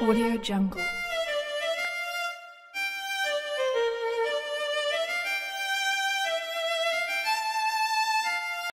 Audio Jungle.